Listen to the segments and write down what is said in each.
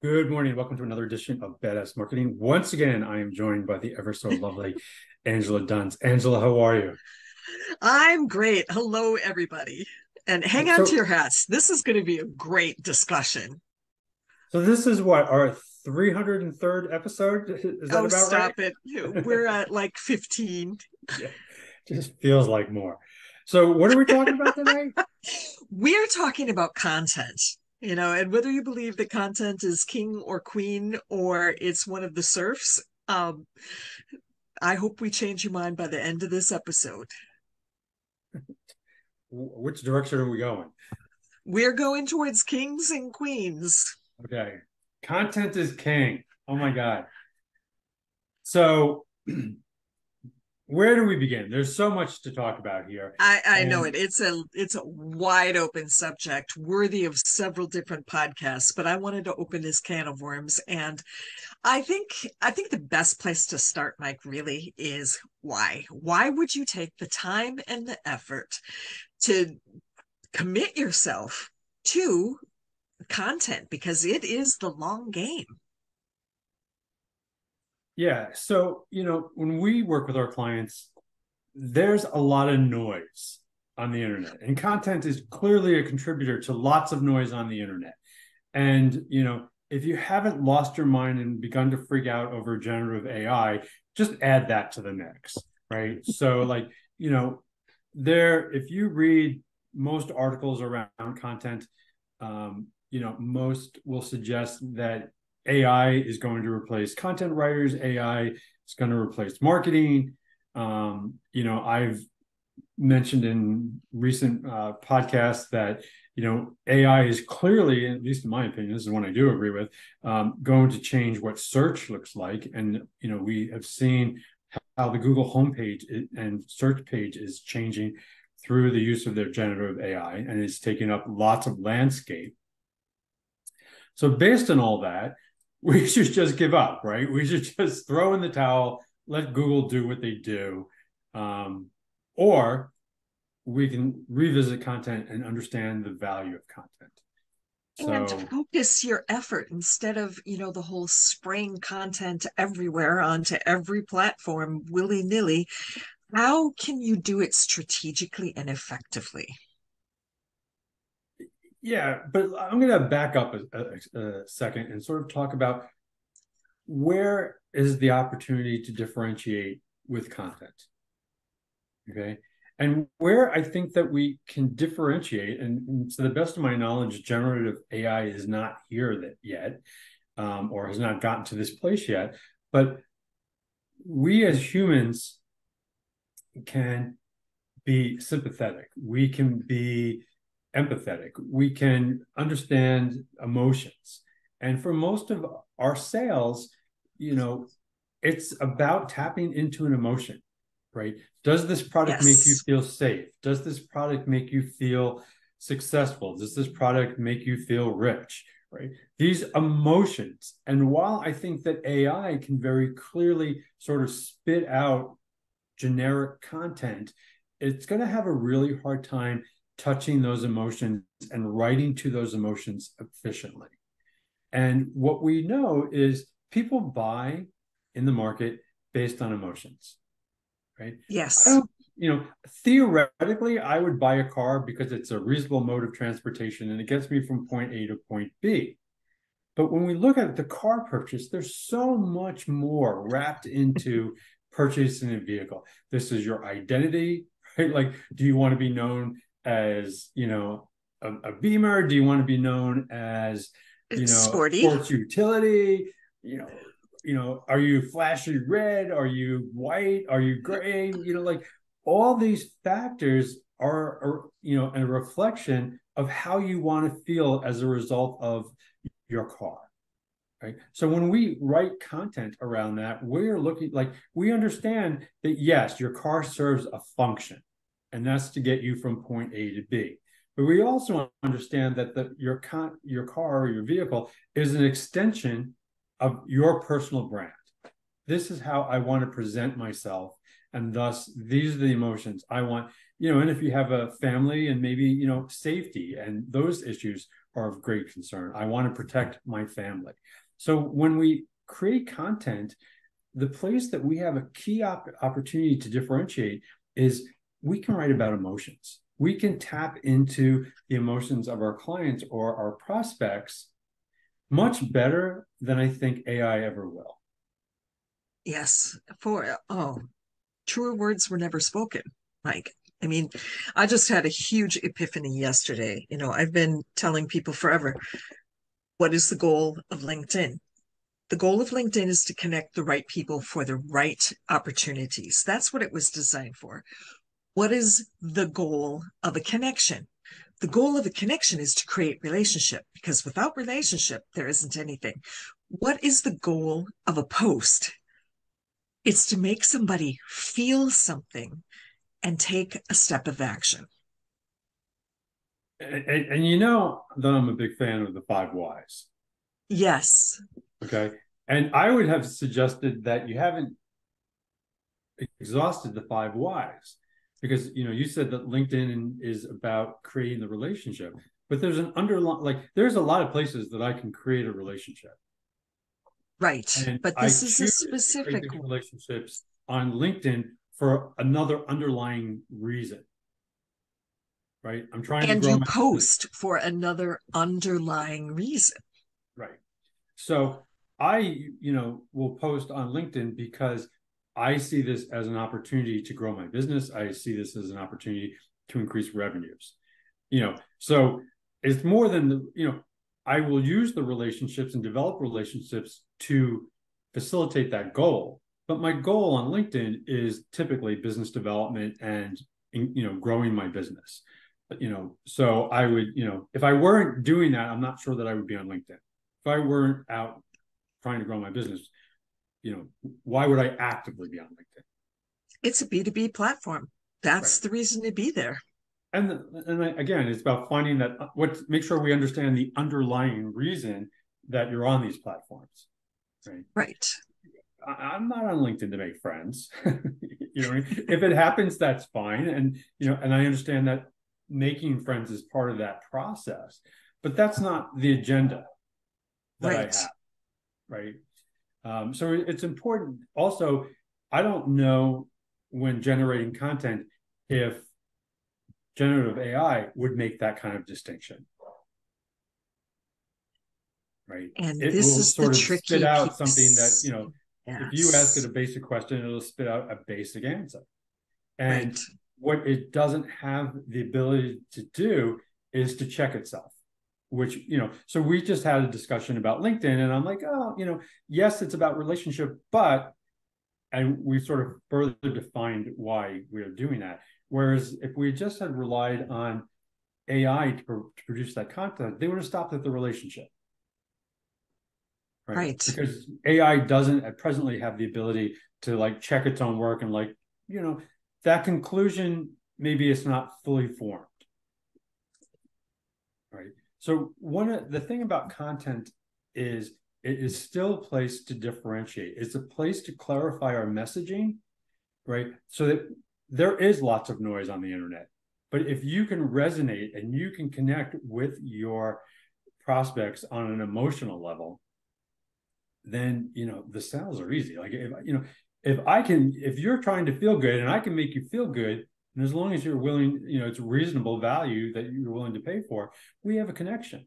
Good morning. Welcome to another edition of Badass Marketing. Once again, I am joined by the ever so lovely Angela Duns. Angela, how are you? I'm great. Hello, everybody. And hang on So- to your hats. This is going to be a great discussion. So this is what our 303rd episode. Is that oh, about stop right? it. We're at like 15. yeah, Just feels like more. So what are we talking about today? We're talking about content, you know, and whether you believe the content is king or queen or it's one of the serfs. Um, I hope we change your mind by the end of this episode. Which direction are we going? We're going towards kings and queens. Okay. Content is king. Oh my God. So where do we begin? There's so much to talk about here. I, I know it. It's a it's a wide open subject, worthy of several different podcasts. But I wanted to open this can of worms, and I think I think the best place to start, Mike, really is why. Why would you take the time and the effort to commit yourself to content because it is the long game. Yeah. So, you know, when we work with our clients, there's a lot of noise on the internet, and content is clearly a contributor to lots of noise on the internet. And, you know, if you haven't lost your mind and begun to freak out over generative AI, just add that to the mix, right? so, like, you know, there, if you read most articles around content, um, you know, most will suggest that AI is going to replace content writers. AI is going to replace marketing. Um, you know, I've mentioned in recent uh, podcasts that you know AI is clearly, at least in my opinion, this is one I do agree with, um, going to change what search looks like. And you know, we have seen how the Google homepage and search page is changing through the use of their generative AI, and it's taking up lots of landscape. So based on all that, we should just give up, right? We should just throw in the towel, let Google do what they do. Um, or we can revisit content and understand the value of content. and focus your effort instead of you know the whole spraying content everywhere onto every platform willy-nilly how can you do it strategically and effectively yeah, but I'm going to back up a, a, a second and sort of talk about where is the opportunity to differentiate with content. Okay. And where I think that we can differentiate, and, to the best of my knowledge, generative AI is not here that yet, um, or has not gotten to this place yet. But we as humans can be sympathetic. We can be empathetic. We can understand emotions. And for most of our sales, you know, it's about tapping into an emotion, right? Does this product make you feel safe? Does this product make you feel successful? Does this product make you feel rich? Right? These emotions. And while I think that AI can very clearly sort of spit out generic content, it's going to have a really hard time touching those emotions and writing to those emotions efficiently. And what we know is people buy in the market based on emotions, right? yes you know, theoretically, I would buy a car because it's a reasonable mode of transportation and it gets me from point A to point B. But when we look at the car purchase, there's so much more wrapped into purchasing a vehicle. This is your identity, right? Like, do you want to be known as, you know, a, a Beamer? Do you want to be known as, you know, sporty sports utility? You know, you know, are you flashy red? Are you white? Are you gray? You know, like all these factors are, are you know, a reflection of how you want to feel as a result of your car. Right. So when we write content around that, we're looking like we understand that yes, your car serves a function, and that's to get you from point A to B. But we also understand that the your con your car or your vehicle is an extension of your personal brand. This is how I want to present myself. And thus, these are the emotions I want, you know. And if you have a family and maybe, you know, safety and those issues are of great concern. I want to protect my family. So when we create content, the place that we have a key op- opportunity to differentiate is we can write about emotions. We can tap into the emotions of our clients or our prospects much better than I think AI ever will. Yes. For oh, truer words were never spoken, Mike. I mean, I just had a huge epiphany yesterday. You know, I've been telling people forever what is the goal of LinkedIn? The goal of LinkedIn is to connect the right people for the right opportunities. That's what it was designed for. What is the goal of a connection? The goal of a connection is to create relationship because without relationship, there isn't anything. What is the goal of a post? It's to make somebody feel something and take a step of action. And, and, and, you know that I'm a big fan of the five whys. Yes. Okay. And I would have suggested that you haven't exhausted the five whys because you know you said that LinkedIn is about creating the relationship, but there's an underlying like there's a lot of places that I can create a relationship. Right. And but this I is a specific relationships on LinkedIn for another underlying reason. Right. I'm trying and you post business. for another underlying reason. Right. So I, you know, will post on LinkedIn because I see this as an opportunity to grow my business. I see this as an opportunity to increase revenues. You know, so it's more than the, you know, I will use the relationships and develop relationships to facilitate that goal. But my goal on LinkedIn is typically business development and you know growing my business. You know, so I would you know if I weren't doing that, I'm not sure that I would be on LinkedIn. If I weren't out trying to grow my business, you know, why would I actively be on LinkedIn? It's a B2B platform. That's right. the reason to be there. And and again, it's about finding that uh, what make sure we understand the underlying reason that you're on these platforms. Right. Right. I, am not on LinkedIn to make friends. you know, if it happens, that's fine. And you know, and I understand that making friends is part of that process, but that's not the agenda that right. I have. Right. Um, so it's important. Also, I don't know when generating content if generative AI would make that kind of distinction. Right. And it this will is sort of spit out something that, you know, yes. if you ask it a basic question, it'll spit out a basic answer. And right. what it doesn't have the ability to do is to check itself which you know so we just had a discussion about linkedin and i'm like oh you know yes it's about relationship but and we sort of further defined why we are doing that. Whereas if we just had relied on ai to, to produce that content they would have stopped at the relationship. Right? right. Because ai doesn't presently have the ability to like check its own work and like you know that conclusion maybe it's not fully formed so one of the thing about content is it is still a place to differentiate. It's a place to clarify our messaging, right? So that there is lots of noise on the internet. But if you can resonate and you can connect with your prospects on an emotional level, then you know the sales are easy. Like if you know, if I can, if you're trying to feel good and I can make you feel good, and as long as you're willing, you know, it's reasonable value that you're willing to pay for, we have a connection,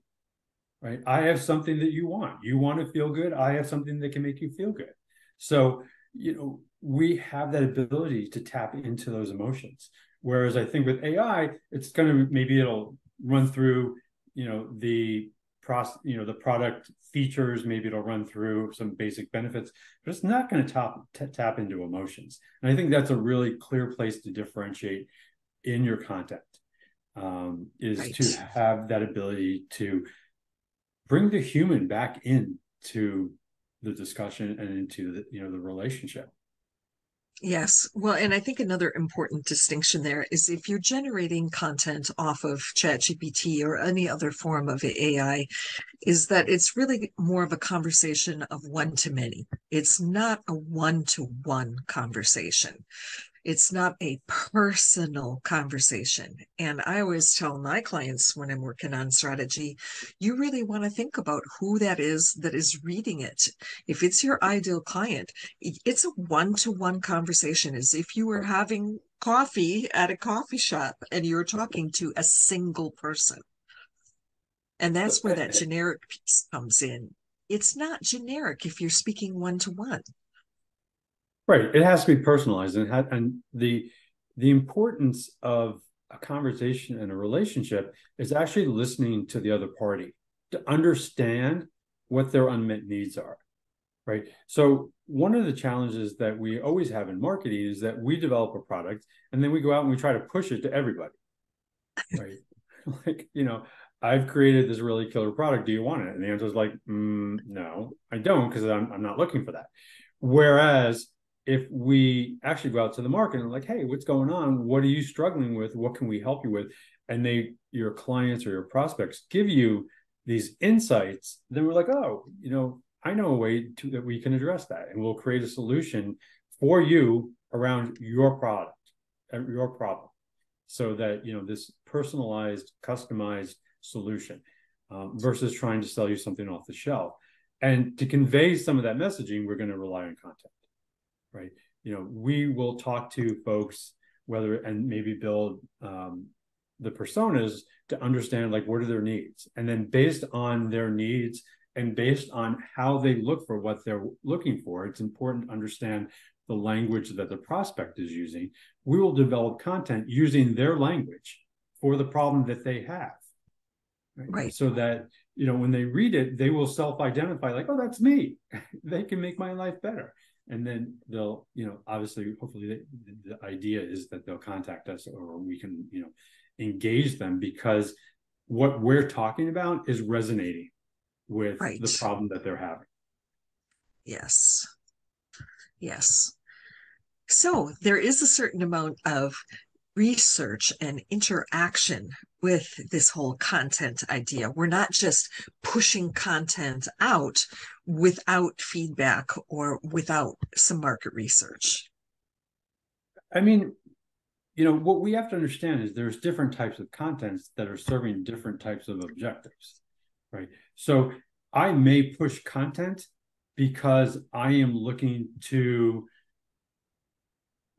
right? I have something that you want. You want to feel good. I have something that can make you feel good. So, you know, we have that ability to tap into those emotions. Whereas I think with AI, it's going to maybe it'll run through, you know, the process, you know, the product features. Maybe it'll run through some basic benefits, but it's not going to tap t- tap into emotions. And I think that's a really clear place to differentiate in your content. Um, is right. to have that ability to bring the human back into the discussion and into the you know the relationship Yes. Well, and I think another important distinction there is if you're generating content off of ChatGPT or any other form of AI, is that it's really more of a conversation of one to many. It's not a one to one conversation. It's not a personal conversation. And I always tell my clients when I'm working on strategy, you really want to think about who that is that is reading it. If it's your ideal client, it's a one to one conversation, as if you were having coffee at a coffee shop and you're talking to a single person. And that's where that generic piece comes in. It's not generic if you're speaking one to one. Right. It has to be personalized, and and the the importance of a conversation and a relationship is actually listening to the other party to understand what their unmet needs are. Right. So one of the challenges that we always have in marketing is that we develop a product and then we go out and we try to push it to everybody. Right. like, you know, I've created this really killer product. Do you want it? And the answer is like, mm, no, I don't, because I'm, I'm not looking for that. Whereas if we actually go out to the market and like, hey, what's going on? What are you struggling with? What can we help you with? And they, your clients or your prospects give you these insights, then we're like, oh, you know, I know a way to, that we can address that. And we'll create a solution for you around your product, uh, your problem. So that, you know, this personalized, customized solution um, versus trying to sell you something off the shelf. And to convey some of that messaging, we're going to rely on content right? You know, we will talk to folks whether and maybe build um, the personas to understand like what are their needs, and then based on their needs and based on how they look for what they're looking for, it's important to understand the language that the prospect is using. We will develop content using their language for the problem that they have. Right. right. So that, you know, when they read it, they will self identify like, oh, that's me. they can make my life better and then they'll you know obviously hopefully the, the, idea is that they'll contact us or we can you know engage them because what we're talking about is resonating with right. the problem that they're having yes yes so there is a certain amount of research and interaction with this whole content idea. We're not just pushing content out without feedback or without some market research. I mean, you know, what we have to understand is there's different types of contents that are serving different types of objectives, right? So I may push content because I am looking to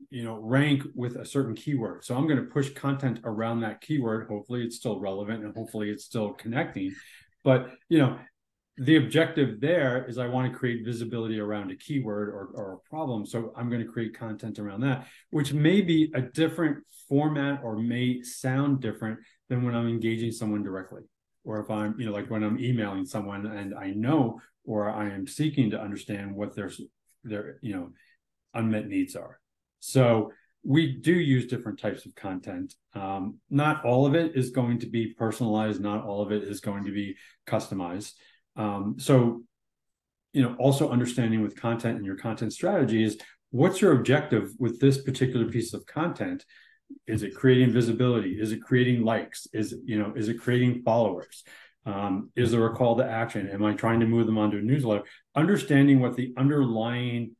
you know rank with a certain keyword so i'm going to push content around that keyword hopefully it's still relevant and hopefully it's still connecting but you know the objective there is i want to create visibility around a keyword or, or a problem so i'm going to create content around that which may be a different format or may sound different than when i'm engaging someone directly or if i'm you know like when i'm emailing someone and i know or i am seeking to understand what their their you know unmet needs are so we do use different types of content. Um, not all of it is going to be personalized. Not all of it is going to be customized. Um, so, you know, also understanding with content and your content strategy is what's your objective with this particular piece of content? Is it creating visibility? Is it creating likes? Is you know, is it creating followers? Um, is there a call to action? Am I trying to move them onto a newsletter? Understanding what the underlying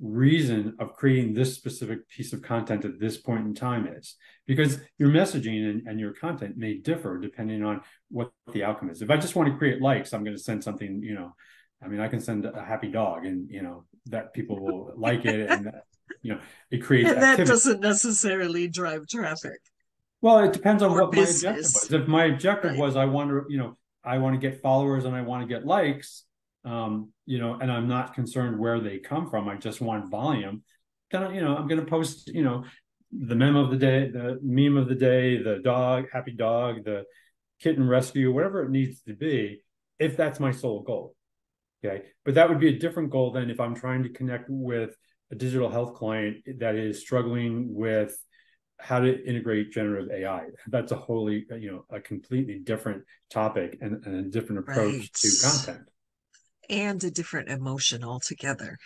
reason of creating this specific piece of content at this point in time is because your messaging and, and, your content may differ depending on what the outcome is if i just want to create likes i'm going to send something you know i mean i can send a happy dog and you know that people will like it and you know it creates and that activity. doesn't necessarily drive traffic well it depends on what business. my objective was if my objective right. was i want to you know i want to get followers and i want to get likes um, you know, and I'm not concerned where they come from. I just want volume. Then, you know, I'm going to post, you know, the meme of the day, the meme of the day, the dog, happy dog, the kitten rescue, whatever it needs to be, if that's my sole goal. Okay. But that would be a different goal than if I'm trying to connect with a digital health client that is struggling with how to integrate generative AI. That's a wholly, you know, a completely different topic and, and a different approach right. to content and a different emotion altogether.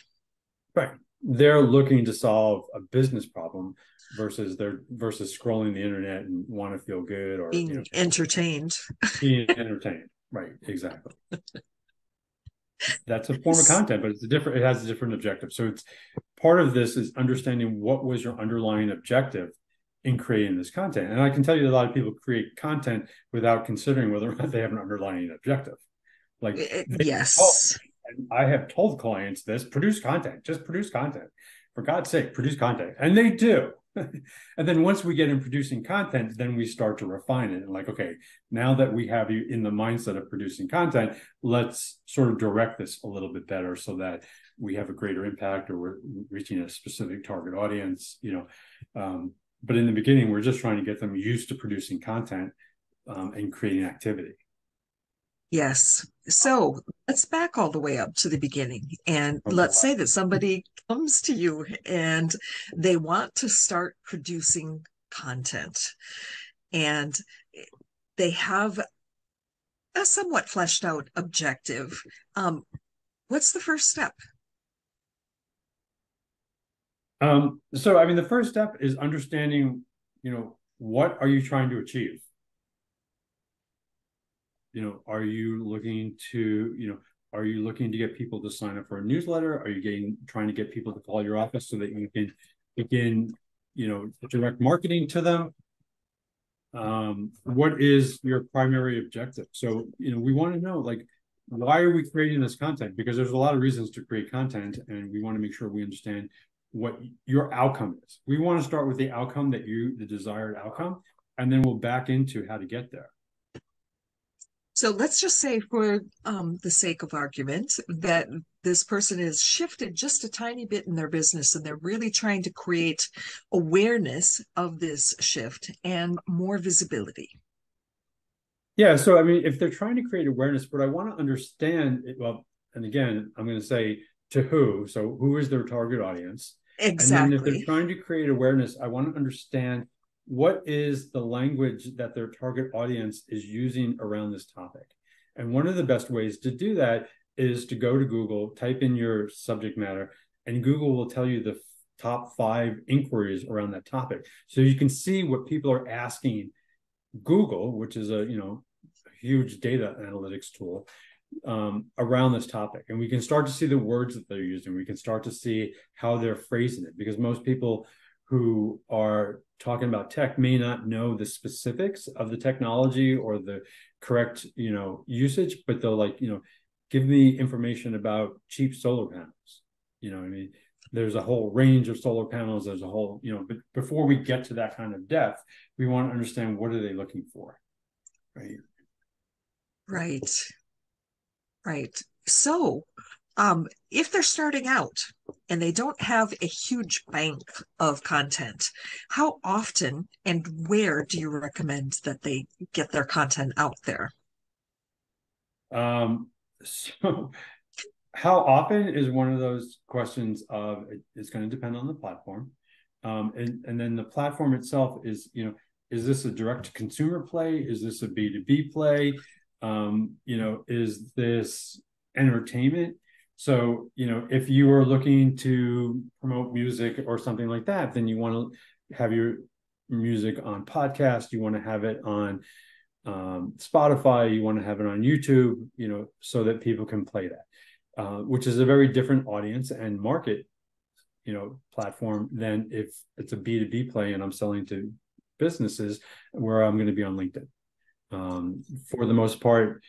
Right. They're looking to solve a business problem versus they're versus scrolling the internet and want to feel good or being you know, entertained. Being entertained. Right. Exactly. That's a form of content, but it's a different, it has a different objective. So it's part of this is understanding what was your underlying objective in creating this content. And I can tell you a lot of people create content without considering whether or not they have an underlying objective. Like yes. I have told clients this, produce content, just produce content. For God's sake, produce content. And they do. and then once we get in producing content, then we start to refine it. And like, okay, now that we have you in the mindset of producing content, let's sort of direct this a little bit better so that we have a greater impact or we're reaching a specific target audience, you know. Um, but in the beginning, we're just trying to get them used to producing content um, and creating activity. Yes. So let's back all the way up to the beginning. And okay. let's say that somebody comes to you and they want to start producing content and they have a somewhat fleshed out objective. Um, what's the first step? Um, so, I mean, the first step is understanding, you know, what are you trying to achieve? You know, are you looking to, you know, are you looking to get people to sign up for a newsletter? Are you getting trying to get people to call your office so that you can begin, you know, direct marketing to them? Um, what is your primary objective? So, you know, we want to know like why are we creating this content? Because there's a lot of reasons to create content, and we want to make sure we understand what your outcome is. We want to start with the outcome that you, the desired outcome, and then we'll back into how to get there. So let's just say, for um, the sake of argument, that this person is shifted just a tiny bit in their business and they're really trying to create awareness of this shift and more visibility. Yeah. So, I mean, if they're trying to create awareness, but I want to understand, well, and again, I'm going to say to who. So, who is their target audience? Exactly. And then if they're trying to create awareness, I want to understand what is the language that their target audience is using around this topic. And one of the best ways to do that is to go to Google, type in your subject matter, and Google will tell you the top five inquiries around that topic. So you can see what people are asking Google, which is a you know huge data analytics tool, um, around this topic. And we can start to see the words that they're using. We can start to see how they're phrasing it because most people who are talking about tech may not know the specifics of the technology or the correct, you know, usage, but they'll like, you know, give me information about cheap solar panels. You know, I mean, there's a whole range of solar panels. There's a whole, you know, but before we get to that kind of depth, we want to understand what are they looking for, right? Right. Right. So, um, if they're starting out and they don't have a huge bank of content, how often and where do you recommend that they get their content out there? Um, so, how often is one of those questions of it's going to depend on the platform. Um, and, and then the platform itself is, you know, is this a direct to consumer play? Is this a B2B play? Um, you know, is this entertainment? So, you know, if you are looking to promote music or something like that, then you want to have your music on podcast, you want to have it on um, Spotify, you want to have it on YouTube, you know, so that people can play that, uh, which is a very different audience and market, you know, platform than if it's a B2B play and I'm selling to businesses where I'm going to be on LinkedIn. Um, for the most part,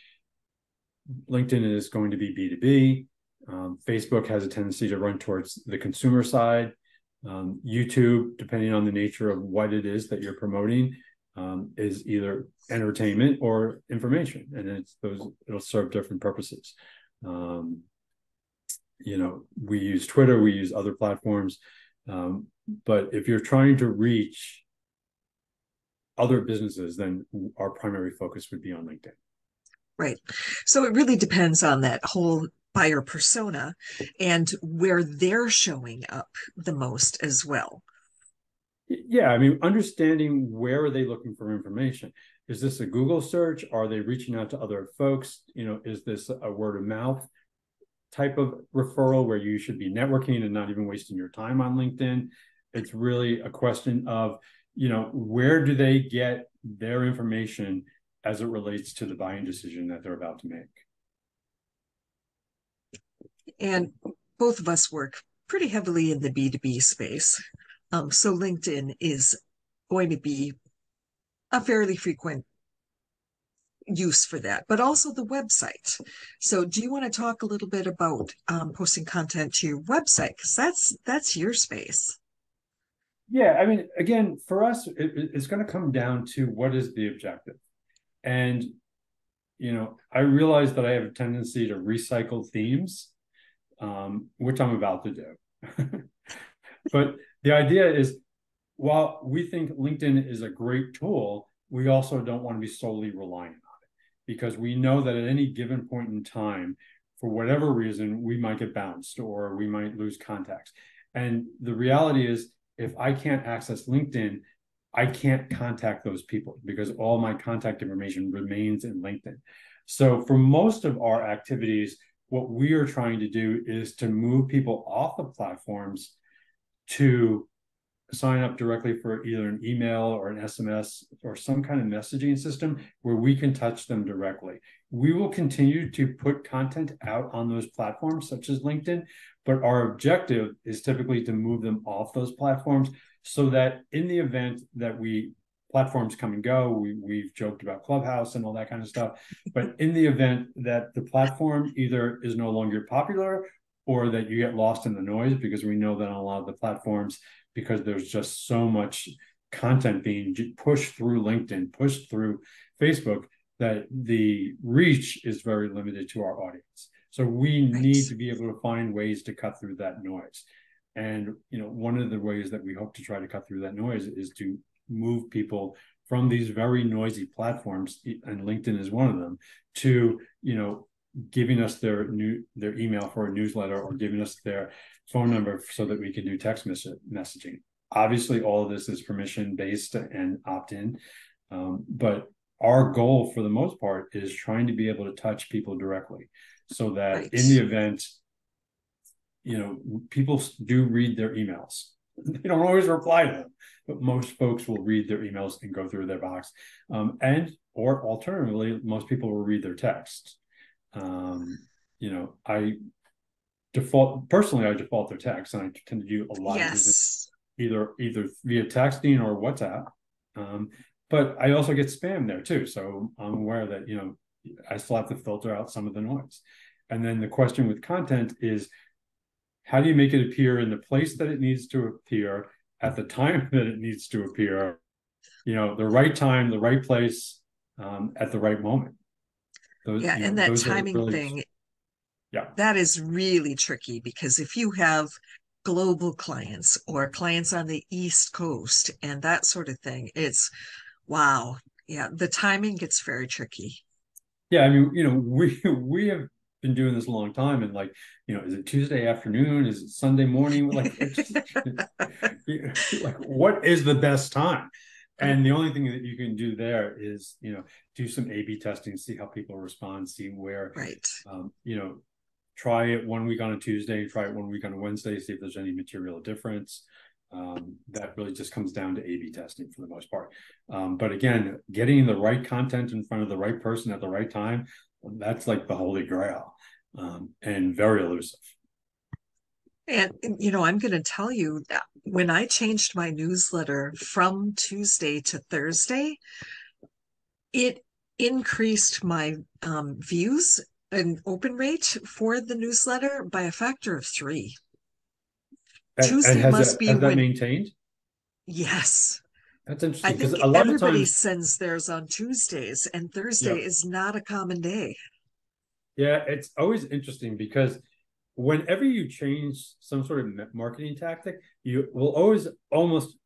LinkedIn is going to be B2B. Um, Facebook has a tendency to run towards the consumer side. Um, YouTube, depending on the nature of what it is that you're promoting, um, is either entertainment or information, and it's those it'll serve different purposes. Um, you know, we use Twitter, we use other platforms, um, but if you're trying to reach other businesses, then our primary focus would be on LinkedIn. Right. So it really depends on that whole buyer persona and where they're showing up the most as well. Yeah, I mean, understanding where are they looking for information? Is this a Google search? Are they reaching out to other folks? You know, is this a word of mouth type of referral where you should be networking and not even wasting your time on LinkedIn? It's really a question of, you know, where do they get their information as it relates to the buying decision that they're about to make. And both of us work pretty heavily in the B2B space. Um, so LinkedIn is going to be a fairly frequent use for that, but also the website. So, do you want to talk a little bit about um, posting content to your website? Because that's that's your space. Yeah, I mean, again, for us, it, it's going to come down to what is the objective, and you know, I realize that I have a tendency to recycle themes, um, which I'm about to do. but the idea is, while we think LinkedIn is a great tool, we also don't want to be solely reliant on it because we know that at any given point in time, for whatever reason, we might get bounced or we might lose contacts. And the reality is, if I can't access LinkedIn, I can't contact those people because all my contact information remains in LinkedIn. So, for most of our activities, what we are trying to do is to move people off of platforms to sign up directly for either an email or an SMS or some kind of messaging system where we can touch them directly. We will continue to put content out on those platforms, such as LinkedIn, but our objective is typically to move them off those platforms so that in the event that we platforms come and go, we, we've joked about Clubhouse and all that kind of stuff, but in the event that the platform either is no longer popular or that you get lost in the noise because we know that on a lot of the platforms because there's just so much content being pushed through LinkedIn, pushed through Facebook, that the reach is very limited to our audience. So we right. need to be able to find ways to cut through that noise. And you know, one of the ways that we hope to try to cut through that noise is to move people from these very noisy platforms, and LinkedIn is one of them, to you know giving us their new their email for a newsletter or giving us their phone number so that we can do text messaging. Obviously, all of this is permission based and opt in, um, but our goal for the most part is trying to be able to touch people directly so that right. in the event you know people do read their emails they don't always reply to them but most folks will read their emails and go through their box. Um, and or alternatively most people will read their text um, you know i default personally i default their text and i tend to do a lot yes. of either either via texting or whatsapp. Um, but i also get spam there too so i'm aware that you know i still have to filter out some of the noise. And then the question with content is how do you make it appear in the place that it needs to appear at the time that it needs to appear you know the right time the right place um, at the right moment? Those, yeah and know, that timing really, thing yeah. that is really tricky because if you have global clients or clients on the east coast and that sort of thing it's wow yeah the timing gets very tricky. Yeah i mean you know we we have been doing this a long time and like you know is it tuesday afternoon? Is it sunday morning? Like just, like what is the best time? And the only thing that you can do there is you know do some a b testing see how people respond see where right. um, you know try it one week on a tuesday try it one week on a wednesday see if there's any material difference. Um, that really just comes down to a b testing for the most part. Um, but again getting the right content in front of the right person at the right time that's like the holy grail um, and very elusive. And, you know, I'm going to tell you that when I changed my newsletter from Tuesday to Thursday, it increased my um, views and open rate for the newsletter by a factor of three. And, Tuesday and must that, be has when, that maintained. Yes. That's interesting. I think a lot everybody of times, sends theirs on Tuesdays, and Thursday yeah. is not a common day. Yeah, it's always interesting because whenever you change some sort of marketing tactic, you will always almost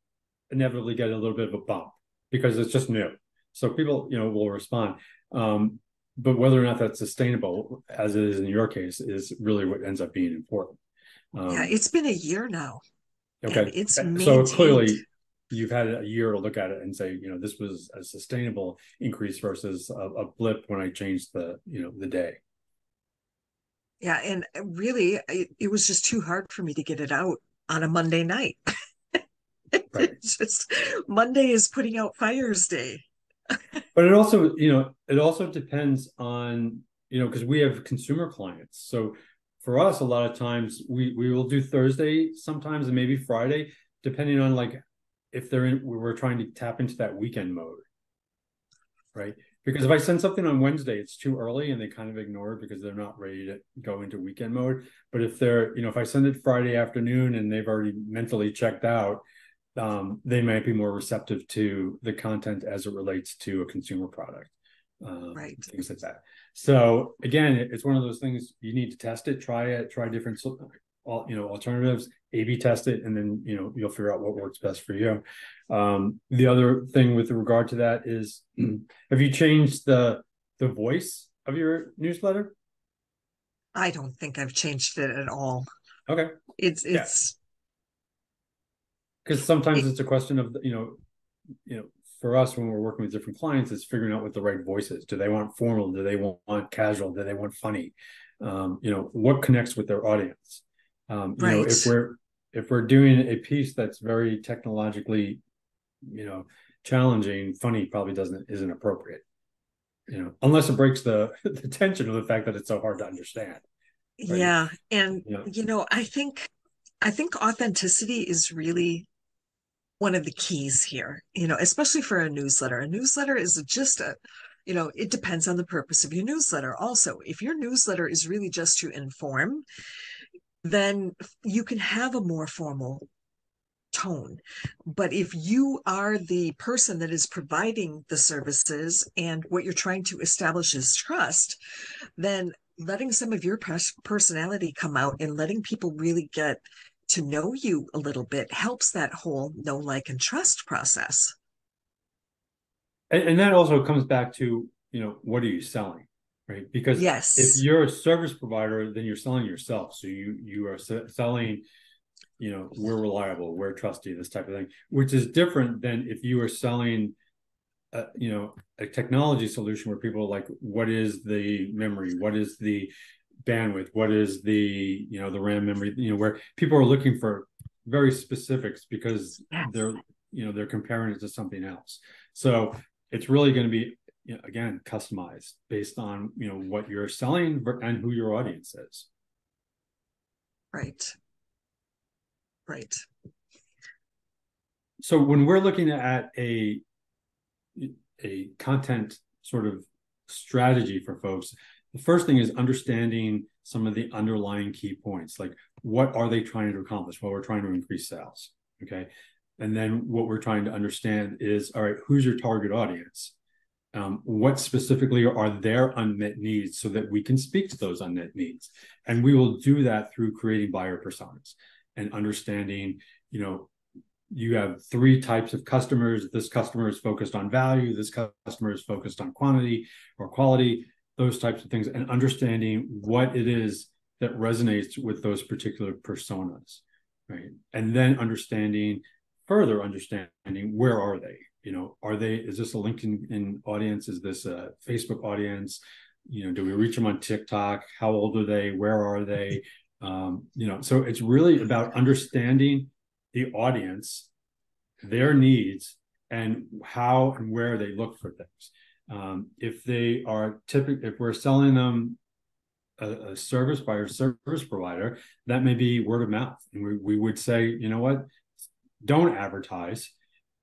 inevitably get a little bit of a bump because it's just new. So people, you know, will respond. Um, but whether or not that's sustainable, as it is in your case, is really what ends up being important. Um, yeah, it's been a year now. Okay, it's maintained. so clearly you've had a year to look at it and say, you know, this was a sustainable increase versus a, a blip when I changed the, you know, the day. Yeah, and really, it, it was just too hard for me to get it out on a Monday night. right. just Monday is putting out fires day. but it also, you know, it also depends on, you know, because we have consumer clients. So for us, a lot of times we we will do Thursday sometimes and maybe Friday, depending on like if they're in we're trying to tap into that weekend mode. Right. Because if I send something on Wednesday, it's too early and they kind of ignore it because they're not ready to go into weekend mode. But if they're, you know, if I send it Friday afternoon and they've already mentally checked out, um, they might be more receptive to the content as it relates to a consumer product. Um, right. Things like that. So again, it's one of those things you need to test it, try it, try different all you know alternatives a b test it and then you know you'll figure out what works best for you. Um, the other thing with regard to that is have you changed the the voice of your newsletter? I don't think i've changed it at all. Okay. It's it's because yeah. sometimes it, it's a question of you know you know for us when we're working with different clients it's figuring out what the right voice is. Do they want formal? Do they want casual? Do they want funny? Um, you know what connects with their audience um, you know, if we're if we're doing a piece that's very technologically, you know, challenging, funny probably doesn't isn't appropriate. You know, unless it breaks the the tension of the fact that it's so hard to understand. Right? Yeah, and you know, you know, I think I think authenticity is really one of the keys here. You know, especially for a newsletter. A newsletter is just a you know, it depends on the purpose of your newsletter. Also, if your newsletter is really just to inform, then you can have a more formal tone. But if you are the person that is providing the services and what you're trying to establish is trust, then letting some of your personality come out and letting people really get to know you a little bit helps that whole know, like, and trust process. And, and that also comes back to, you know, what are you selling? Right? Because yes. if you're a service provider then you're selling yourself. So you you are selling you know we're reliable we're trusty this type of thing which is different than if you are selling a, you know a technology solution where people are like what is the memory? What is the bandwidth? What is the you know the ram memory? You know where people are looking for very specifics because they're you know they're comparing it to something else. So it's really going to be you know, again customized based on you know what you're selling and who your audience is. Right. Right. So when we're looking at a a content sort of strategy for folks the first thing is understanding some of the underlying key points like what are they trying to accomplish well we're trying to increase sales okay? And then what we're trying to understand is all right who's your target audience um, what specifically are their unmet needs so that we can speak to those unmet needs? And we will do that through creating buyer personas and understanding you know you have three types of customers. This customer is focused on value. This customer is focused on quantity or quality those types of things and understanding what it is that resonates with those particular personas right? And then understanding further understanding where are they you know are they is this a linkedin audience? Is this a facebook audience? You know do we reach them on tiktok? How old are they? Where are they? Um, you know so it's really about understanding the audience their needs and how and where they look for things. Um, if they are typically if we're selling them a, a, service by a service provider that may be word of mouth. And we, we would say you know what? Don't advertise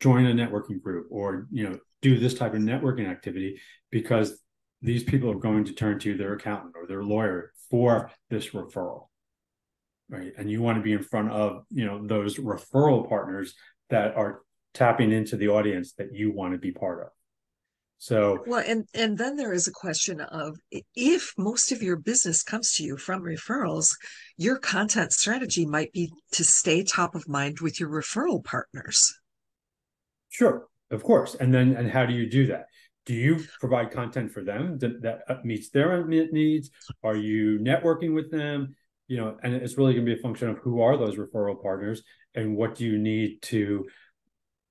join a networking group or you know do this type of networking activity because these people are going to turn to their accountant or their lawyer for this referral right? And you want to be in front of you know those referral partners that are tapping into the audience that you want to be part of. So well and and then there is a question of if most of your business comes to you from referrals your content strategy might be to stay top of mind with your referral partners Sure, of course. And then, and how do you do that? Do you provide content for them that, that uh, meets their needs? Are you networking with them? You know, and it's really going to be a function of who are those referral partners and what do you need to,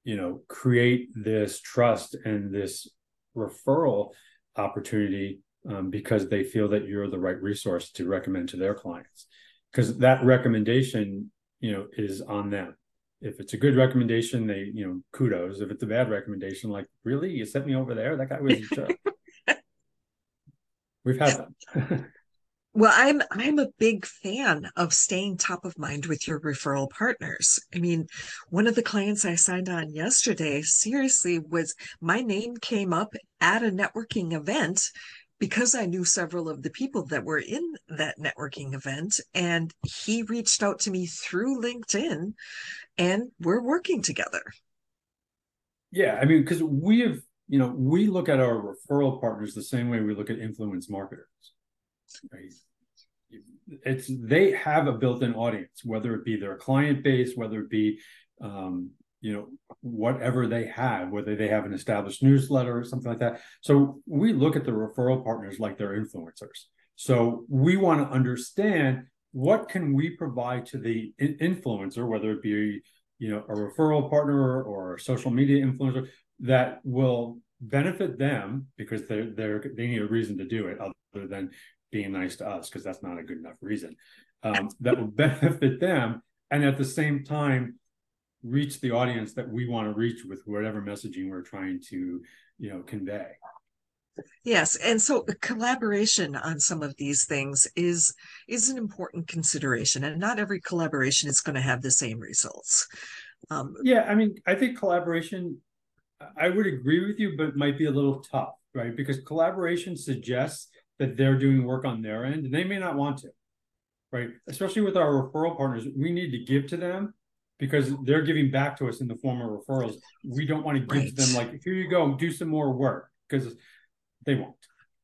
you know, create this trust and this referral opportunity um, because they feel that you're the right resource to recommend to their clients. Because that recommendation, you know, is on them if it's a good recommendation, they, you know, kudos. If it's a bad recommendation, like, really, you sent me over there? That guy was. We've had that. Well, I'm I'm a big fan of staying top of mind with your referral partners. I mean, one of the clients I signed on yesterday, seriously, was my name came up at a networking event because I knew several of the people that were in that networking event, and he reached out to me through LinkedIn, and we're working together. Yeah, I mean, because we have, you know, we look at our referral partners the same way we look at influence marketers. Right? It's they have a built-in audience, whether it be their client base, whether it be um, you know whatever they have whether they have an established newsletter or something like that. So we look at the referral partners like they're influencers. So we want to understand what can we provide to the influencer whether it be you know a referral partner or a social media influencer that will benefit them because they're they're they need a reason to do it other than being nice to us because that's not a good enough reason. Um, that will benefit them and at the same time reach the audience that we want to reach with whatever messaging we're trying to you know convey. Yes and so collaboration on some of these things is is an important consideration and not every collaboration is going to have the same results. Um, yeah i mean i think collaboration i would agree with you but might be a little tough right? Because collaboration suggests that they're doing work on their end and they may not want to right? Especially with our referral partners we need to give to them because they're giving back to us in the form of referrals. We don't want to give right. them like, here you go, do some more work because they won't.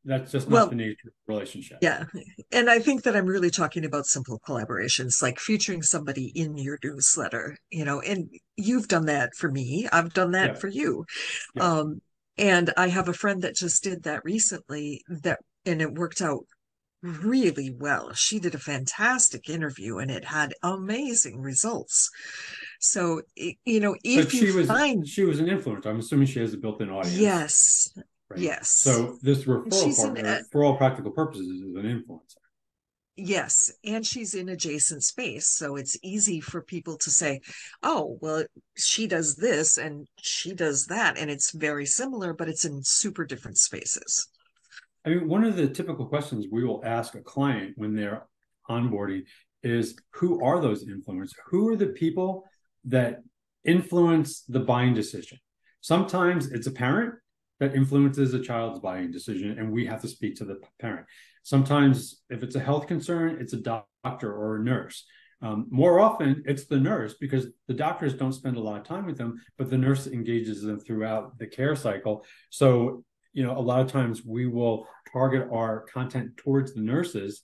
That's just not well, the nature of the relationship. Yeah. And I think that I'm really talking about simple collaborations, like featuring somebody in your newsletter, you know, and you've done that for me. I've done that yeah. for you. Yeah. Um, and I have a friend that just did that recently that and it worked out really well. She did a fantastic interview and it had amazing results. So, you know, if she you was, find she was an influencer, I'm assuming she has a built-in audience. Yes. Right? Yes. So this referral partner, an, uh, for all practical purposes, is an influencer. Yes, and she's in adjacent space, so it's easy for people to say, "Oh, well, she does this and she does that," and it's very similar, but it's in super different spaces. I mean, one of the typical questions we will ask a client when they're onboarding is who are those influencers? Who are the people that influence the buying decision? Sometimes it's a parent that influences a child's buying decision, and we have to speak to the parent. Sometimes, if it's a health concern, it's a doctor or a nurse. Um, more often, it's the nurse because the doctors don't spend a lot of time with them, but the nurse engages them throughout the care cycle. So you know, a lot of times we will target our content towards the nurses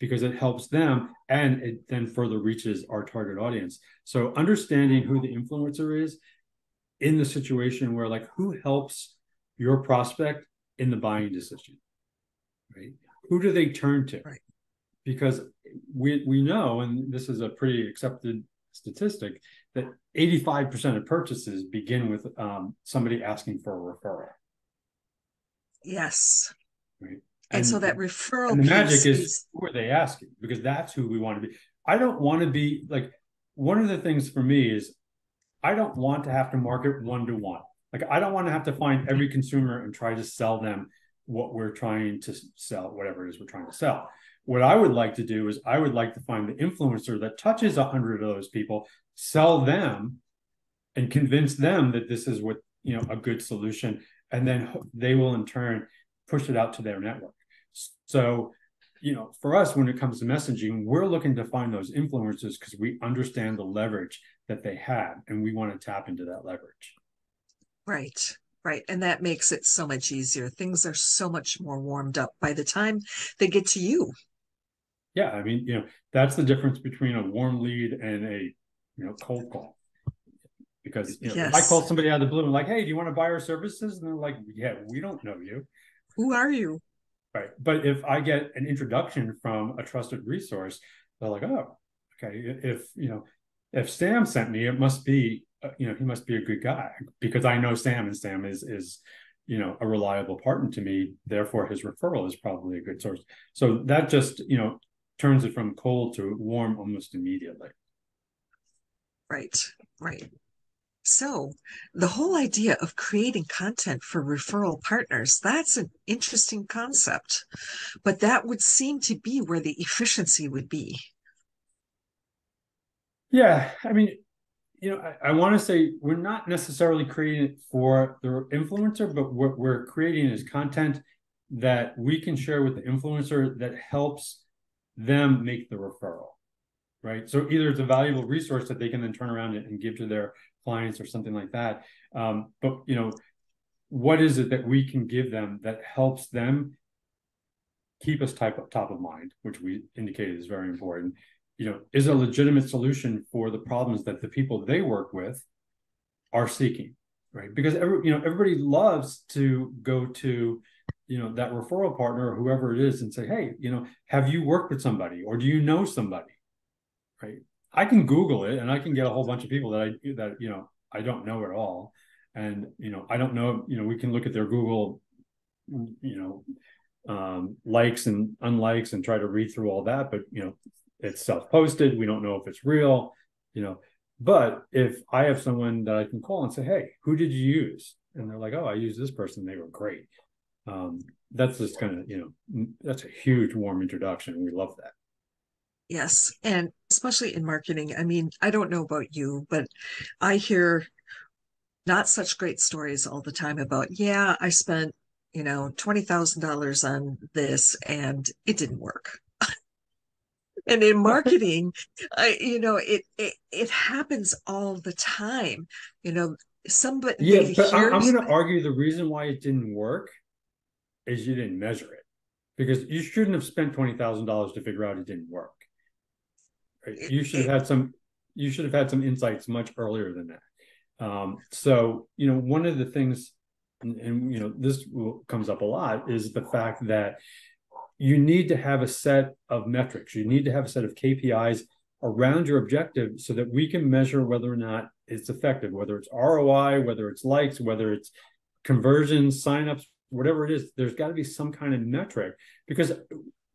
because it helps them and it then further reaches our target audience. So understanding who the influencer is in the situation where like who helps your prospect in the buying decision, right? Who do they turn to? Right. Because we we know, and this is a pretty accepted statistic, that 85% of purchases begin with um, somebody asking for a referral. Yes. Right. And, and so that referral and the magic is, is who are they asking? Because that's who we want to be. I don't want to be like one of the things for me is I don't want to have to market one to one. Like I don't want to have to find mm-hmm. every consumer and try to sell them what we're trying to sell, whatever it is we're trying to sell. What I would like to do is I would like to find the influencer that touches a hundred of those people, sell them, and convince them that this is what you know a good solution and then they will in turn push it out to their network. So, you know, for us, when it comes to messaging, we're looking to find those influencers because we understand the leverage that they have and we want to tap into that leverage. Right. Right. And that makes it so much easier. Things are so much more warmed up by the time they get to you. Yeah. I mean, you know, that's the difference between a warm lead and a, you know, cold call because you know, yes. if I call somebody out of the blue and like, hey, do you want to buy our services? And they're like, yeah, we don't know you. Who are you? Right. But if I get an introduction from a trusted resource, they're like, oh, okay. If you know, if Sam sent me, it must be, uh, you know, he must be a good guy because I know Sam and Sam is is you know a reliable partner to me. Therefore, his referral is probably a good source. So that just you know turns it from cold to warm almost immediately. Right. Right. So, the whole idea of creating content for referral partners, that's an interesting concept. But that would seem to be where the efficiency would be. Yeah, I mean, you know, I, I want to say we're not necessarily creating it for the influencer, but what we're creating is content that we can share with the influencer that helps them make the referral right so either it's a valuable resource that they can then turn around and give to their clients or something like that. Um, but you know what is it that we can give them that helps them keep us type of, top of mind which we indicated is very important? You know is a legitimate solution for the problems that the people they work with are seeking right? Because every you know everybody loves to go to you know that referral partner or whoever it is and say hey you know have you worked with somebody or do you know somebody? Right i can google it and i can get a whole bunch of people that i that you know i don't know at all. And you know i don't know you know we can look at their google you know um, likes and unlikes and try to read through all that but you know it's self-posted. We don't know if it's real you know. But if i have someone that i can call and say hey who did you use? And they're like oh i used this person. They were great. Um, that's just kind of you know that's a huge warm introduction. We love that yes and especially in marketing i mean i don't know about you but i hear not such great stories all the time about yeah i spent you know $20000 on this and it didn't work and in marketing I, you know it, it it happens all the time you know somebody yeah but i'm going to argue the reason why it didn't work is you didn't measure it because you shouldn't have spent twenty thousand dollars to figure out it didn't work. You should have had some. You should have had some insights much earlier than that. Um, so you know, one of the things, and, and you know, this comes up a lot, is the fact that you need to have a set of metrics. You need to have a set of KPIs around your objective so that we can measure whether or not it's effective, whether it's ROI, whether it's likes, whether it's conversions, signups, whatever it is, there's got to be some kind of metric because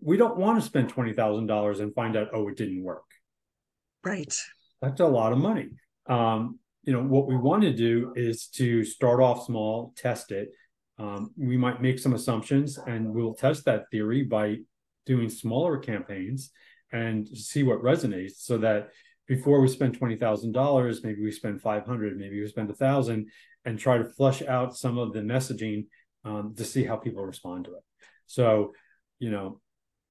we don't want to spend twenty thousand dollars and find out, oh, it didn't work. Right. That's a lot of money. Um, you know, what we want to do is to start off small, test it. Um, we might make some assumptions, and we'll test that theory by doing smaller campaigns and see what resonates, so that before we spend twenty thousand dollars, maybe we spend five hundred, maybe we spend a thousand, and try to flush out some of the messaging um, to see how people respond to it. So, you know,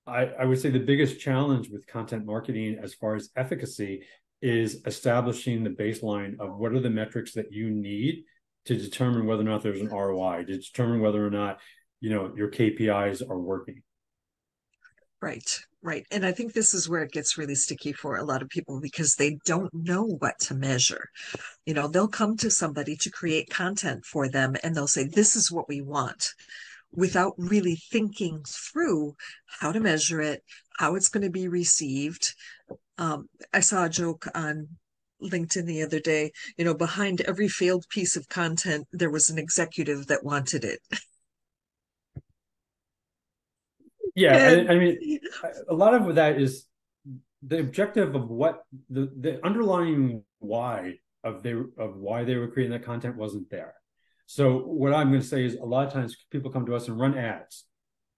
I, I would say the biggest challenge with content marketing as far as efficacy is establishing the baseline of what are the metrics that you need to determine whether or not there's an ROI, to determine whether or not, you know, your KPIs are working. Right, right. And I think this is where it gets really sticky for a lot of people because they don't know what to measure. You know, they'll come to somebody to create content for them and they'll say, This is what we want, without really thinking through how to measure it, how it's going to be received. Um, I saw a joke on LinkedIn the other day, you know, behind every failed piece of content, there was an executive that wanted it. Yeah, and, I, I mean, a lot of that is the objective of what the the underlying why of they of why they were creating that content wasn't there. So what I'm going to say is a lot of times people come to us and run ads.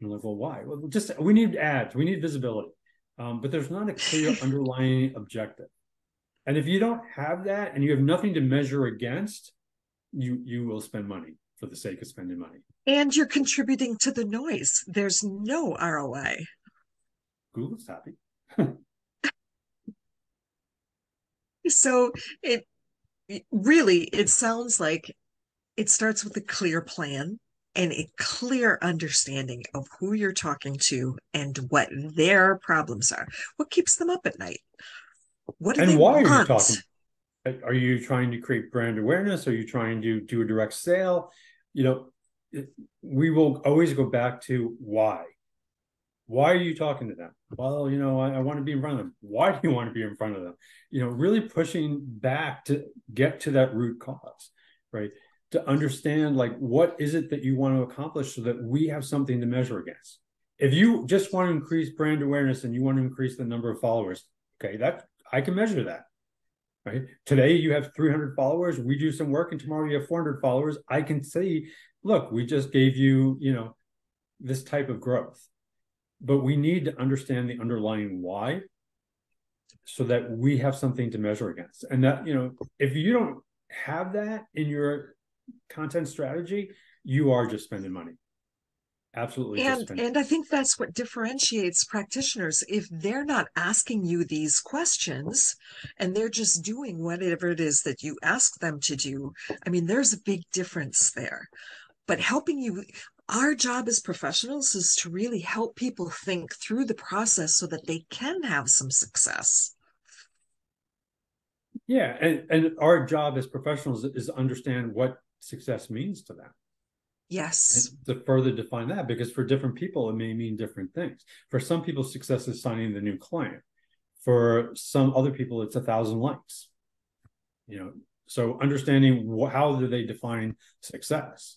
And we're like, well, why? Well, just we need ads, we need visibility, um, but there's not a clear underlying objective. And if you don't have that, and you have nothing to measure against, you you will spend money for the sake of spending money. And you're contributing to the noise. There's no ROI. Google's happy. so it really it sounds like it starts with a clear plan and a clear understanding of who you're talking to and what their problems are. What keeps them up at night? What and why want? are you talking? Are you trying to create brand awareness? Are you trying to do a direct sale? You know, we will always go back to why. Why are you talking to them? Well, you know, I, I want to be in front of them. Why do you want to be in front of them? You know, really pushing back to get to that root cause, right? To understand like what is it that you want to accomplish so that we have something to measure against. If you just want to increase brand awareness and you want to increase the number of followers, okay, that I can measure that. right? Today you have 300 followers. We do some work, and tomorrow you have 400 followers. I can see, look, we just gave you, you know, this type of growth, but we need to understand the underlying why, so that we have something to measure against. And that, you know, if you don't have that in your content strategy, you are just spending money. Absolutely and and i think that's what differentiates practitioners. If they're not asking you these questions and they're just doing whatever it is that you ask them to do i mean there's a big difference there. But helping you our job as professionals is to really help people think through the process so that they can have some success. Yeah and, and our job as professionals is to understand what success means to them Yes. And to further define that, because for different people, it may mean different things. For some people, success is signing the new client. For some other people, it's a thousand likes. You know, so understanding wh- how do they define success?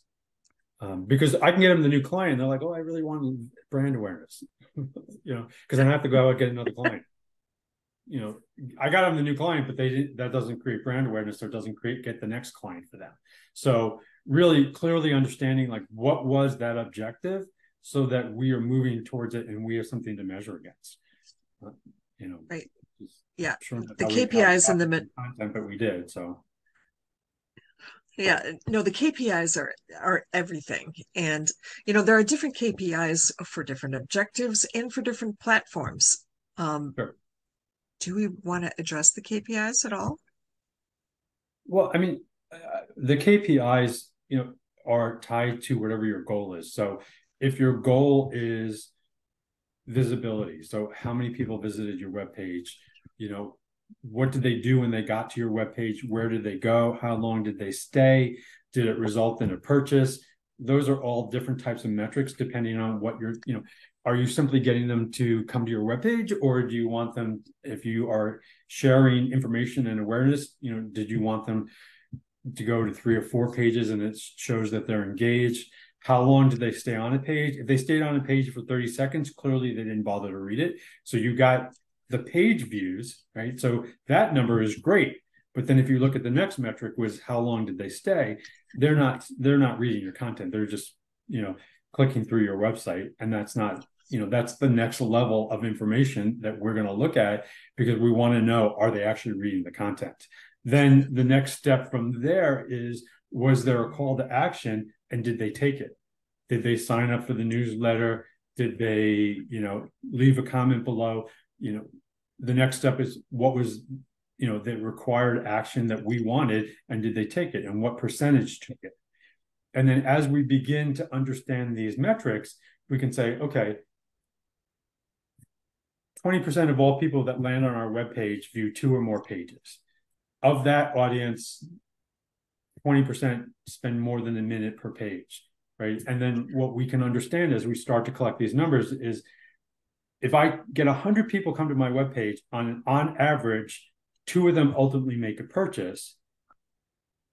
Um, because I can get them the new client, they're like, "Oh, I really want brand awareness," you know, because I have to go out and get another client. You know, I got them the new client, but they that doesn't create brand awareness or doesn't create get the next client for them. So really clearly understanding like what was that objective so that we are moving towards it and we have something to measure against. Uh, you know right. yeah. Sure the kpis and the content that we did so. Yeah no the kpis are are everything. And you know there are different kpis for different objectives and for different platforms. Um sure. Do we want to address the kpis at all? Well i mean uh, the kpis you know are tied to whatever your goal is. So if your goal is visibility so how many people visited your web page you know what did they do when they got to your web page where did they go? How long did they stay? Did it result in a purchase? Those are all different types of metrics depending on what you're you know are you simply getting them to come to your webpage or do you want them if you are sharing information and awareness you know did you want them to go to three or four pages and it shows that they're engaged. How long did they stay on a page? If they stayed on a page for 30 seconds, clearly they didn't bother to read it. So you got the page views, right? So that number is great. But then if you look at the next metric was how long did they stay? They're not they're not reading your content. They're just, you know, clicking through your website. And that's not, you know, that's the next level of information that we're going to look at because we want to know are they actually reading the content? Then the next step from there is was there a call to action and did they take it? Did they sign up for the newsletter? Did they, you know, leave a comment below? You know, the next step is what was, you know, the required action that we wanted and did they take it and what percentage took it? And then as we begin to understand these metrics, we can say, okay, 20% of all people that land on our webpage view two or more pages of that audience, 20% spend more than a minute per page, right? And then what we can understand as we start to collect these numbers is if I get 100 people come to my webpage, on, on average, two of them ultimately make a purchase.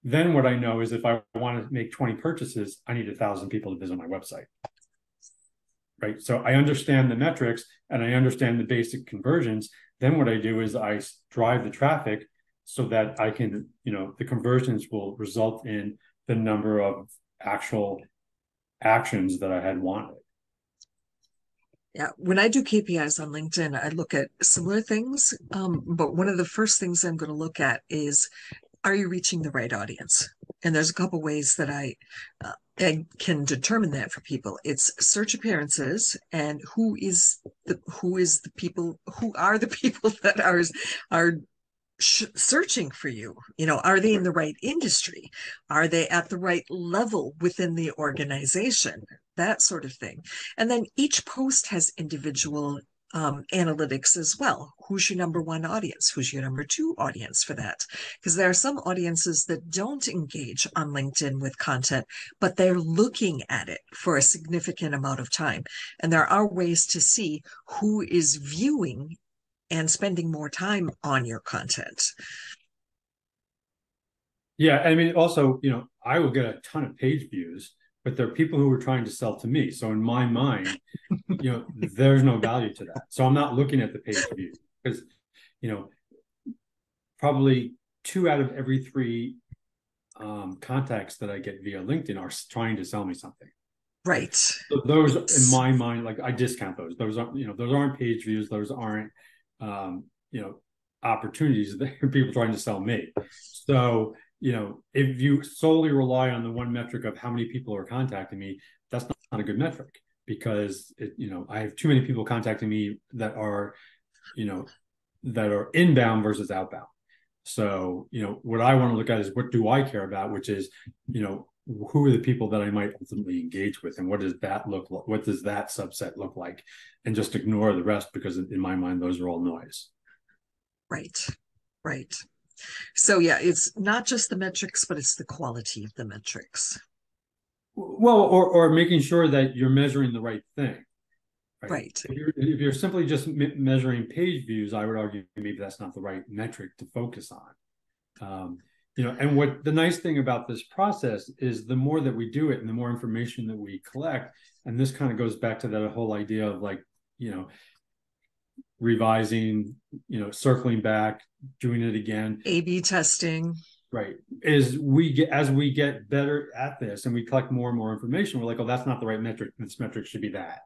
Then what I know is if I want to make 20 purchases, I need a thousand people to visit my website. Right. So I understand the metrics and I understand the basic conversions. Then what I do is I drive the traffic so that I can, you know, the conversions will result in the number of actual actions that I had wanted. Yeah, when I do KPIs on LinkedIn, I look at similar things. Um, but one of the first things I'm going to look at is are you reaching the right audience? And there's a couple ways that I, uh, I can determine that for people. It's search appearances and who is the who is the people who are the people that are are sh- searching for you. You know are they in the right industry? Are they at the right level within the organization? That sort of thing. And then each post has individual um, analytics as well. Who's your number one audience? Who's your number two audience for that? Because there are some audiences that don't engage on LinkedIn with content, but they're looking at it for a significant amount of time. And there are ways to see who is viewing and spending more time on your content. Yeah, I mean, also, you know, I will get a ton of page views, but there are people who are trying to sell to me. So in my mind, you know, there's no value to that. So I'm not looking at the page views because, you know, probably two out of every three um, contacts that I get via LinkedIn are trying to sell me something. Right. So those, in my mind, like I discount those. Those aren't, you know, those aren't page views. Those aren't, um, you know, opportunities that people trying to sell me. So, you know, if you solely rely on the one metric of how many people are contacting me, that's not, a good metric because it, you know, I have too many people contacting me that are, you know, that are inbound versus outbound. So, you know, what I want to look at is what do I care about, which is, you know, who are the people that I might ultimately engage with, and what does that look like? What does that subset look like? And just ignore the rest because, in my mind, those are all noise. Right, right. So yeah, it's not just the metrics, but it's the quality of the metrics. Well, or or making sure that you're measuring the right thing. Right. right. If, you're, if you're simply just measuring page views, I would argue maybe that's not the right metric to focus on. Um, you know, and what the nice thing about this process is the more that we do it and the more information that we collect, and this kind of goes back to that whole idea of like, you know, revising, you know, circling back, doing it again. A B testing. Right. Is we get as we get better at this and we collect more and more information, we're like, oh, that's not the right metric. This metric should be that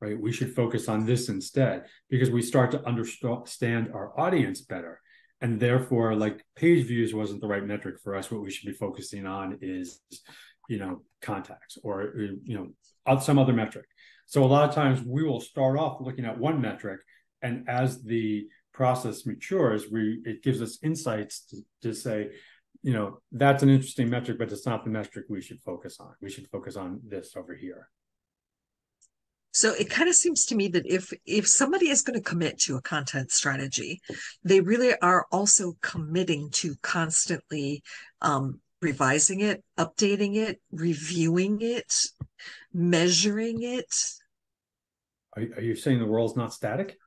right? We should focus on this instead because we start to understand our audience better. And therefore, like page views wasn't the right metric for us. What we should be focusing on is, you know, contacts or, uh, you know, some other metric. So a lot of times we will start off looking at one metric. And as the process matures, we it gives us insights to, to say, you know, that's an interesting metric, but it's not the metric we should focus on. We should focus on this over here. So it kind of seems to me that if if somebody is going to commit to a content strategy, they really are also committing to constantly um, revising it, updating it, reviewing it, measuring it. Are, are you saying the world's not static?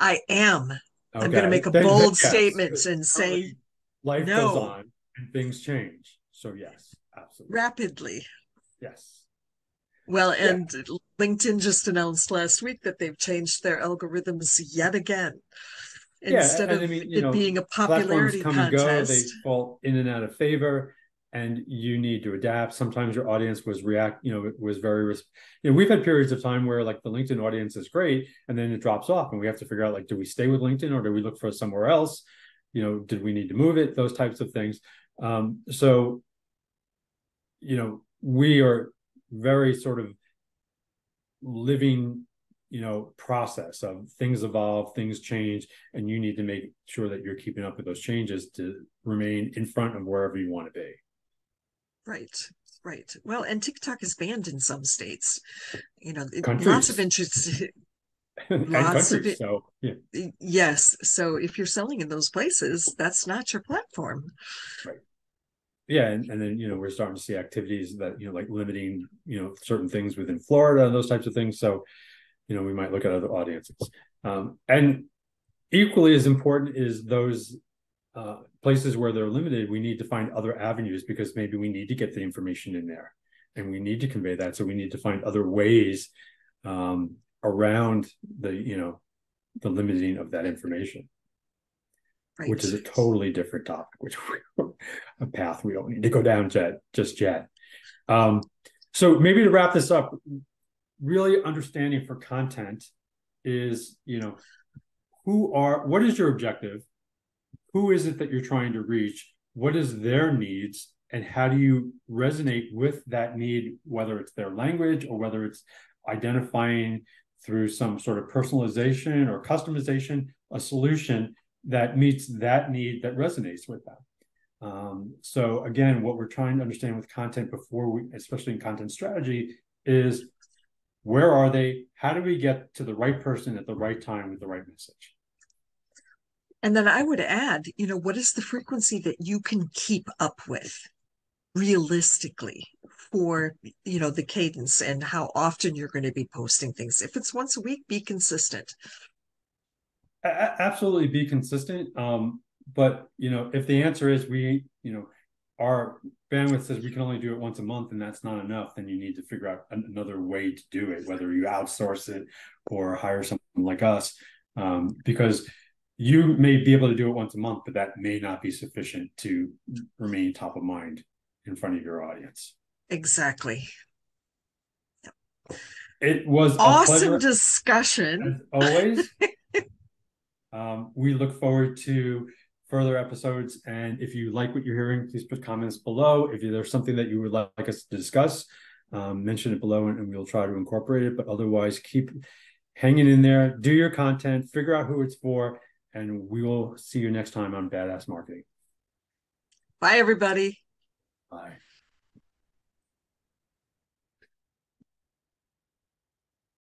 I am. Okay. I'm going to make a then, bold yes. statement and say life no. goes on and things change. So yes, absolutely. Rapidly. Yes. Well, and yeah. LinkedIn just announced last week that they've changed their algorithms yet again. Instead yeah, of I mean, it know, being a popularity come contest, and go, they fall in and out of favor, and you need to adapt. Sometimes your audience was react, you know, it was very, you know, we've had periods of time where like the LinkedIn audience is great, and then it drops off, and we have to figure out like, do we stay with LinkedIn or do we look for somewhere else? You know, did we need to move it? Those types of things. Um, so, you know, we are very sort of living you know process of things evolve things change and you need to make sure that you're keeping up with those changes to remain in front of wherever you want to be right right. Well and tiktok is banned in some states. You know countries. lots of interest lots of it, so yeah. yes. So if you're selling in those places that's not your platform. Right. Yeah and, and then you know we're starting to see activities that you know like limiting you know certain things within florida and those types of things. So you know we might look at other audiences. Um, and equally as important is those uh, places where they're limited we need to find other avenues because maybe we need to get the information in there and we need to convey that so we need to find other ways um, around the you know the limiting of that information right. which is a totally different topic, which a path we don't need to go down yet, just yet. Um, so maybe to wrap this up, really understanding for content is, you know, who are what is your objective? Who is it that you're trying to reach? What is their needs? And how do you resonate with that need, whether it's their language or whether it's identifying through some sort of personalization or customization a solution that meets that need that resonates with them. Um, so again, what we're trying to understand with content before we, especially in content strategy, is where are they? How do we get to the right person at the right time with the right message? And then I would add, you know, what is the frequency that you can keep up with realistically for, you know, the cadence and how often you're going to be posting things. If it's once a week, be consistent absolutely be consistent. Um, but you know, if the answer is we, you know, our bandwidth says we can only do it once a month and that's not enough, then you need to figure out another way to do it, whether you outsource it or hire someone like us. Um, because you may be able to do it once a month, but that may not be sufficient to remain top of mind in front of your audience. Exactly. It was awesome discussion. always. um, we look forward to further episodes. And if you like what you're hearing, please put comments below. If there's something that you would like us to discuss, um, mention it below and, and we'll try to incorporate it. But otherwise, keep hanging in there, do your content, figure out who it's for, and we will see you next time on Badass Marketing. Bye, everybody. Bye.